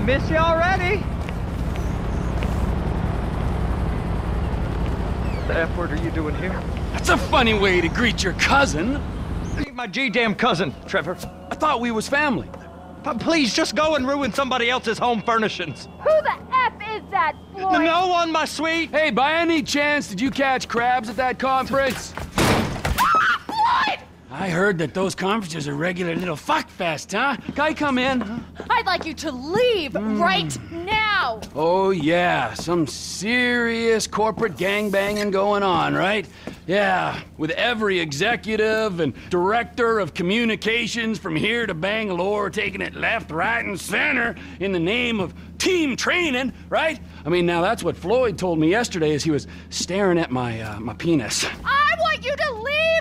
miss you already. What the F word are you doing here? That's a funny way to greet your cousin. Meet my G-damn cousin, Trevor. I thought we was family. But please, just go and ruin somebody else's home furnishings. Who the F is that, Floyd? No one, my sweet. Hey, by any chance, did you catch crabs at that conference? I heard that those conferences are regular little fuck fest, huh? Guy, come in? I'd like you to leave right now! Oh, yeah, some serious corporate gangbanging going on, right? Yeah, with every executive and director of communications from here to Bangalore taking it left, right, and center in the name of team training, right? I mean, now that's what Floyd told me yesterday as he was staring at my, uh, my penis. I want you to leave!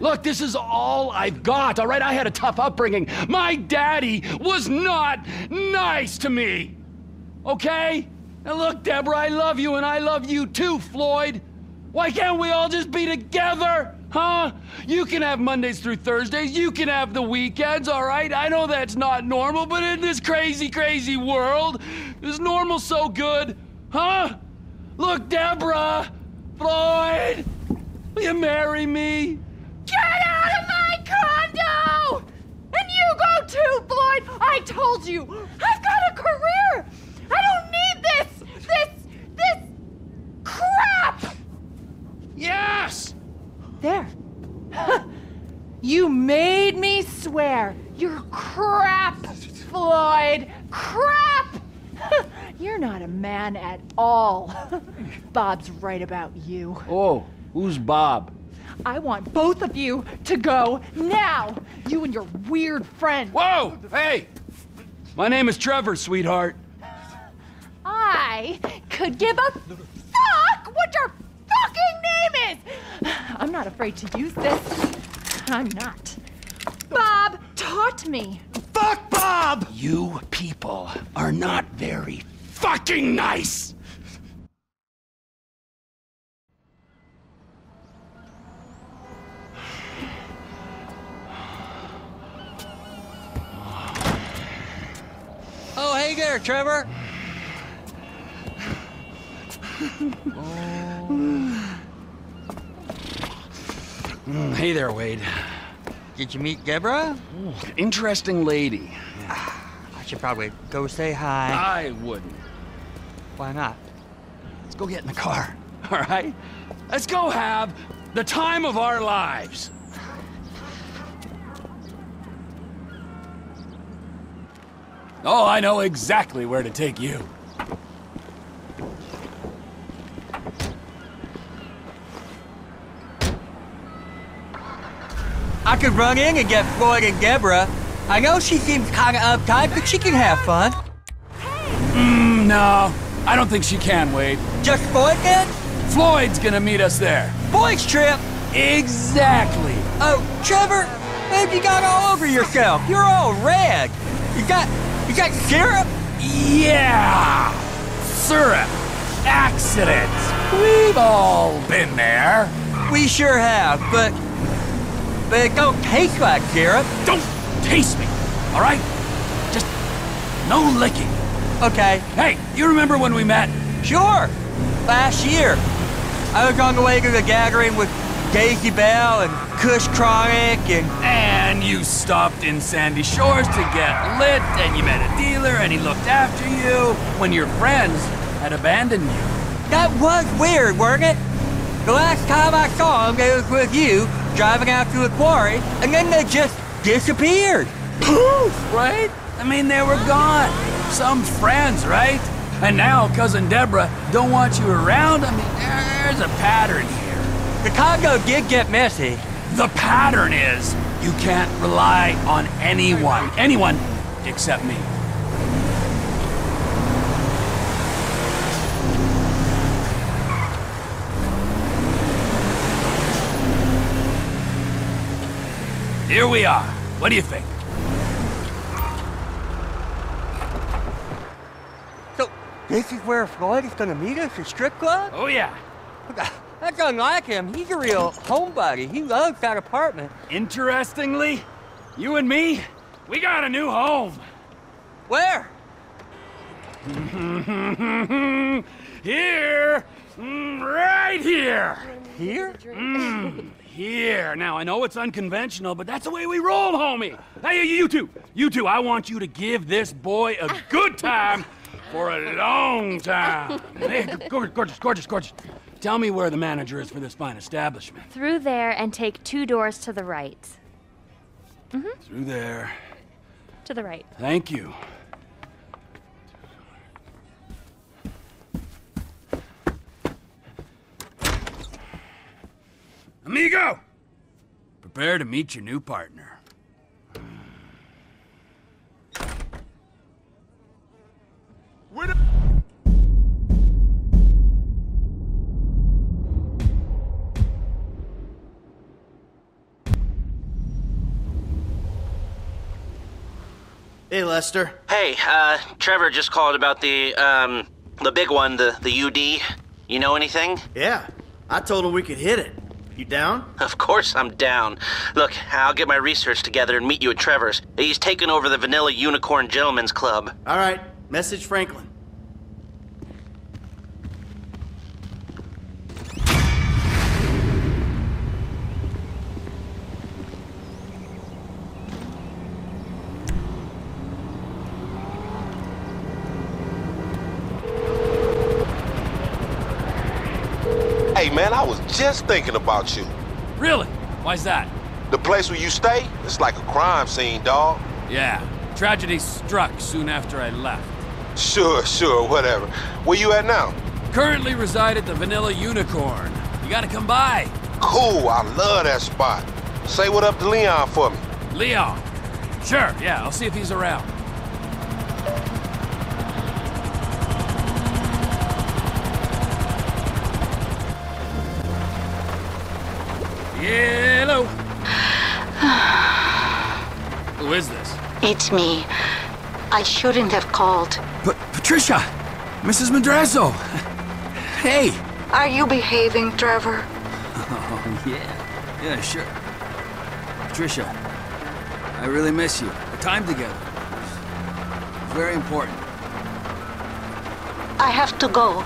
Look, this is all I've got, all right? I had a tough upbringing. My daddy was not nice to me, okay? Now look, Deborah, I love you and I love you too, Floyd. Why can't we all just be together? Huh? You can have Mondays through Thursdays. You can have the weekends, all right? I know that's not normal, but in this crazy, crazy world, is normal so good? Huh? Look, Deborah! Floyd! Will you marry me? Get out of my condo! And you go too, I told you! I've got a career! I don't need this! This. this. crap! Yes! There. you made me swear. You're crap, Floyd. Crap! You're not a man at all. Bob's right about you. Oh, who's Bob? I want both of you to go now. You and your weird friend. Whoa! Hey! My name is Trevor, sweetheart. I could give a fuck what your fucking name is. I'm not afraid to use this. I'm not. Bob taught me. Fuck Bob! You people are not very fucking nice! There, Trevor. Mm, hey there, Wade. Did you meet Deborah? Interesting lady. I should probably go say hi. I wouldn't. Why not? Let's go get in the car, all right? Let's go have the time of our lives. Oh, I know exactly where to take you. I could run in and get Floyd and Deborah. I know she seems kind of uptight, but she can have fun. Mm, no, I don't think she can, Wade. Just Floyd then? Floyd's gonna meet us there. Floyd's trip. Exactly. Oh, Trevor, man, you got all over yourself. You're all red. You got, you got syrup? Yeah! Syrup. Accidents. We've all been there. We sure have, but, but it don't taste like syrup. Don't taste me, all right? Just no licking. Okay, Hey, you remember when we met? sure. Last year, I was on the way to the gathering with Daisy Bell and Kush Chronic and And you stopped in Sandy Shores to get lit, and you met a dealer, and he looked after you when your friends had abandoned you. that was weird, weren't it? The last time I saw him, it was with you driving out to the quarry, and then they just disappeared. Poof, right? I mean, they were gone. Some friends, right? And now cousin Deborah don't want you around. I mean, there's a pattern here. The condo did get messy. The pattern is you can't rely on anyone, anyone except me. Here we are. What do you think? So, this is where Floyd is gonna meet us at strip club? Oh, yeah. That's unlike him. He's a real homebody. He loves that apartment. Interestingly, you and me, we got a new home. Where? here! Mm, Right here! Here? Here. Now, I know it's unconventional, but that's the way we roll, homie. Hey, you two. You two, I want you to give this boy a good time for a long time. Hey, gorgeous, gorgeous, gorgeous, gorgeous. Tell me where the manager is for this fine establishment. Through there and take two doors to the right. Mm-hmm. Through there. To the right. Thank you. Amigo! Prepare to meet your new partner. Hey, Lester. Hey, uh, Trevor just called about the, um, the big one, the, the UD. You know anything? Yeah, I told him we could hit it. You down? Of course I'm down. Look, I'll get my research together and meet you at Trevor's. He's taken over the Vanilla Unicorn Gentlemen's Club. All right, message Franklin. Hey man, I was just thinking about you. Really? Why's that? The place where you stay, it's like a crime scene, dog. Yeah. Tragedy struck soon after I left. Sure, sure, whatever. Where you at now? Currently reside at the Vanilla Unicorn. You gotta come by. Cool, I love that spot. Say what up to Leon for me. Leon. Sure, yeah, I'll see if he's around. Who is this? It's me. I shouldn't have called. But Patricia, Mrs. Madrazo. Hey. Are you behaving, Trevor? Oh yeah, yeah, sure. Patricia, I really miss you. The time together. Very important. I have to go.